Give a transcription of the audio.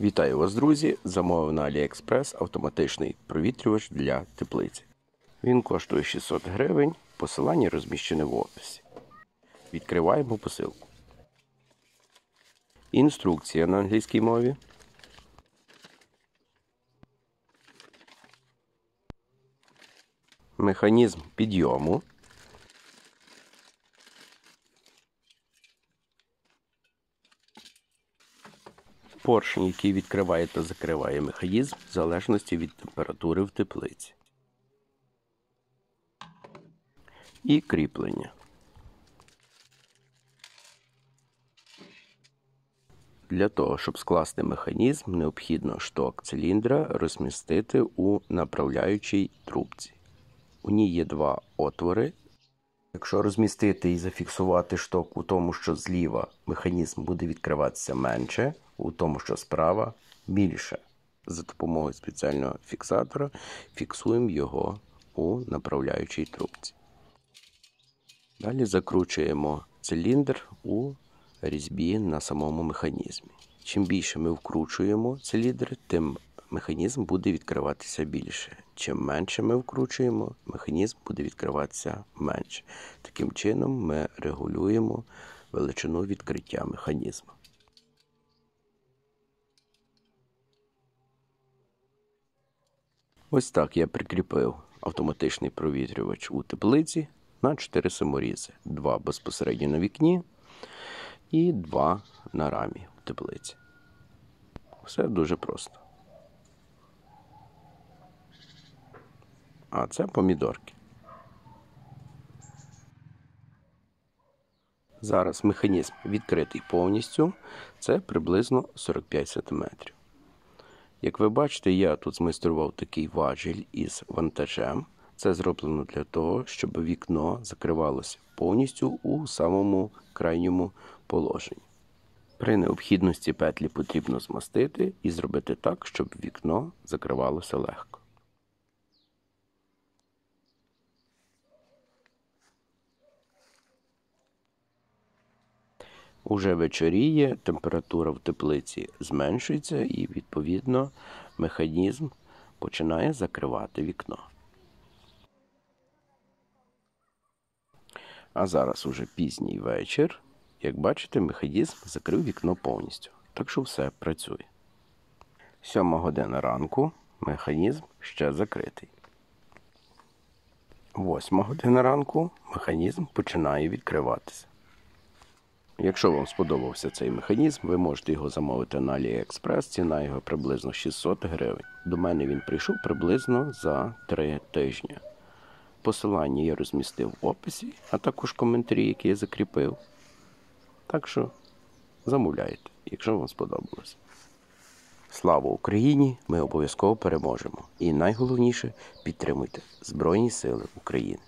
Вітаю вас, друзі! Замовив на AliExpress автоматичний провітрювач для теплиці. Він коштує 600 гривень. Посилання розміщене в описі. Відкриваємо посилку. Інструкція на англійській мові. Механізм підйому. Поршень, який відкриває та закриває механізм в залежності від температури в теплиці. І кріплення. Для того, щоб скласти механізм, необхідно шток циліндра розмістити у направляючій трубці. У ній є два отвори. Якщо розмістити і зафіксувати шток у тому, що зліва механізм буде відкриватися менше, у тому, що справа більше. За допомогою спеціального фіксатора фіксуємо його у направляючій трубці. Далі закручуємо циліндр у різьбі на самому механізмі. Чим більше ми вкручуємо циліндр, тим механізм буде відкриватися більше. Чим менше ми вкручуємо, механізм буде відкриватися менше. Таким чином ми регулюємо величину відкриття механізму. Ось так я прикріпив автоматичний провітрювач у теплиці на 4 саморізи. Два безпосередньо на вікні і два на рамі в теплиці. Все дуже просто. А це помідорки. Зараз механізм відкритий повністю. Це приблизно 45 см. Як ви бачите, я тут змайстрував такий важіль із вантажем. Це зроблено для того, щоб вікно закривалося повністю у самому крайньому положенні. При необхідності петлі потрібно змастити і зробити так, щоб вікно закривалося легко. Уже вечоріє, температура в теплиці зменшується і, відповідно, механізм починає закривати вікно. А зараз уже пізній вечір. Як бачите, механізм закрив вікно повністю. Так що все працює. Сьома година ранку механізм ще закритий. Восьма година ранку механізм починає відкриватися. Якщо вам сподобався цей механізм, ви можете його замовити на AliExpress. Ціна його приблизно 600 гривень. До мене він прийшов приблизно за 3 тижні. Посилання я розмістив в описі, а також коментарі, які я закріпив. Так що замовляйте, якщо вам сподобалось. Слава Україні! Ми обов'язково переможемо. І найголовніше підтримуйте Збройні Сили України.